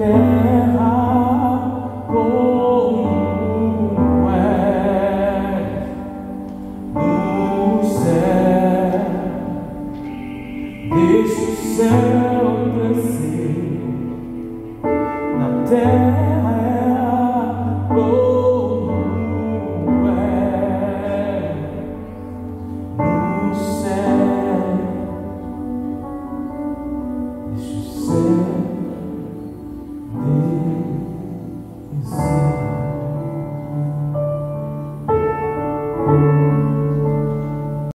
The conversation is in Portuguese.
terra como é no céu, deixa o céu crescer.